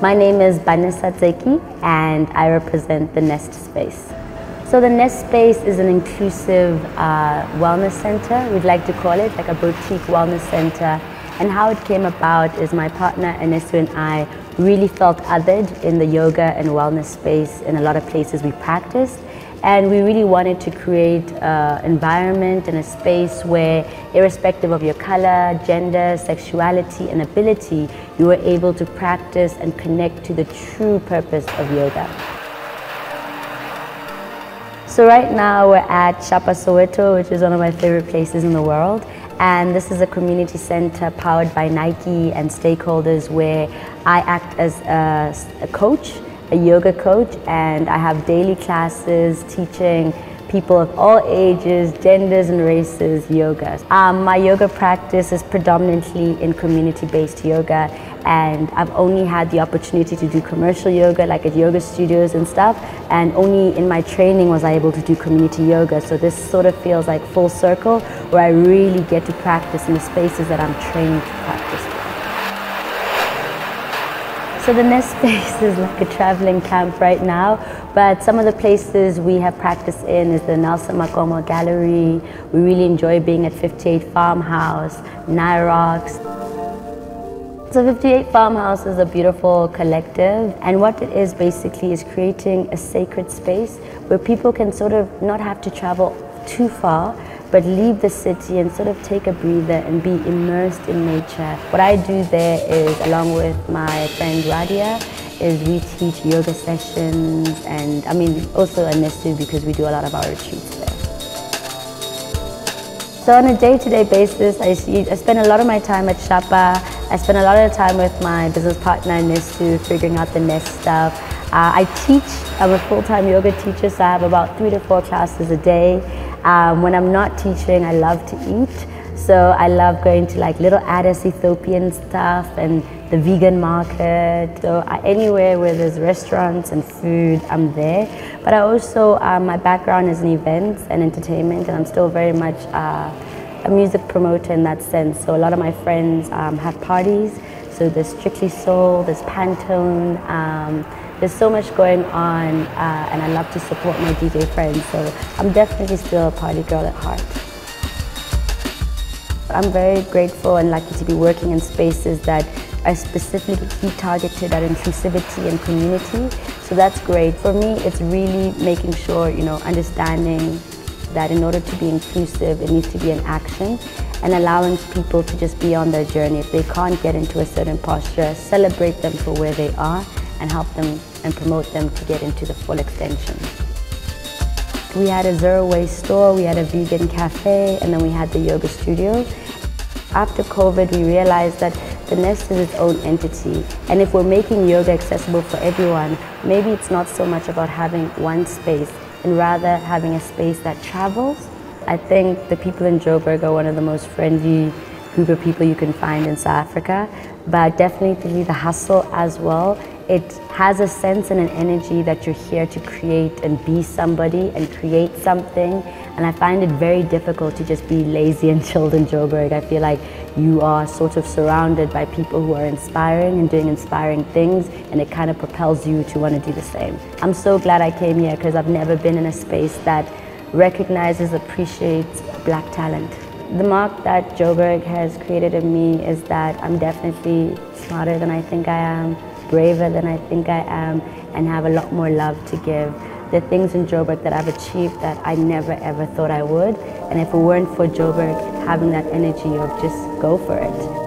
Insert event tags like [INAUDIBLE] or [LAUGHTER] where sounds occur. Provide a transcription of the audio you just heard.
My name is Banesa Tseki and I represent the Nest Space. So the Nest Space is an inclusive uh, wellness center, we'd like to call it, like a boutique wellness center. And how it came about is my partner Anesu and I really felt othered in the yoga and wellness space in a lot of places we practiced. And we really wanted to create an environment and a space where, irrespective of your color, gender, sexuality, and ability, you were able to practice and connect to the true purpose of yoga. So right now we're at Shapa Soweto, which is one of my favorite places in the world. And this is a community center powered by Nike and stakeholders where I act as a, a coach a yoga coach and I have daily classes teaching people of all ages, genders and races yoga. Um, my yoga practice is predominantly in community-based yoga and I've only had the opportunity to do commercial yoga like at yoga studios and stuff and only in my training was I able to do community yoga so this sort of feels like full circle where I really get to practice in the spaces that I'm trained to practice. So the Nest [LAUGHS] Space is like a traveling camp right now, but some of the places we have practiced in is the Nelson Makamo Gallery. We really enjoy being at 58 Farmhouse, Nyrox. So 58 Farmhouse is a beautiful collective and what it is basically is creating a sacred space where people can sort of not have to travel too far but leave the city and sort of take a breather and be immersed in nature. What I do there is, along with my friend Radia, is we teach yoga sessions and I mean also Anesu because we do a lot of our retreats there. So on a day-to-day -day basis, I, I spend a lot of my time at Shapa. I spend a lot of time with my business partner Anesu, figuring out the Nest stuff. Uh, I teach, I'm a full-time yoga teacher, so I have about three to four classes a day. Um, when I'm not teaching, I love to eat. So I love going to like Little Addis Ethiopian stuff and the vegan market. So anywhere where there's restaurants and food, I'm there. But I also, um, my background is in events and entertainment and I'm still very much uh, a music promoter in that sense. So a lot of my friends um, have parties. So there's Strictly Soul, there's Pantone, um, there's so much going on uh, and I love to support my DJ friends, so I'm definitely still a party girl at heart. I'm very grateful and lucky to be working in spaces that are specifically targeted at inclusivity and community, so that's great. For me, it's really making sure, you know, understanding that in order to be inclusive, it needs to be an action and allowing people to just be on their journey. If they can't get into a certain posture, celebrate them for where they are and help them and promote them to get into the full extension. We had a zero waste store, we had a vegan cafe, and then we had the yoga studio. After COVID, we realized that the Nest is its own entity. And if we're making yoga accessible for everyone, maybe it's not so much about having one space and rather having a space that travels. I think the people in Joburg are one of the most friendly group of people you can find in South Africa, but definitely the hustle as well it has a sense and an energy that you're here to create and be somebody and create something. And I find it very difficult to just be lazy and [LAUGHS] chilled in Joburg. I feel like you are sort of surrounded by people who are inspiring and doing inspiring things and it kind of propels you to want to do the same. I'm so glad I came here because I've never been in a space that recognizes, appreciates black talent. The mark that Joburg has created in me is that I'm definitely smarter than I think I am braver than I think I am and have a lot more love to give. The things in Joburg that I've achieved that I never ever thought I would. And if it weren't for Joburg having that energy of just go for it.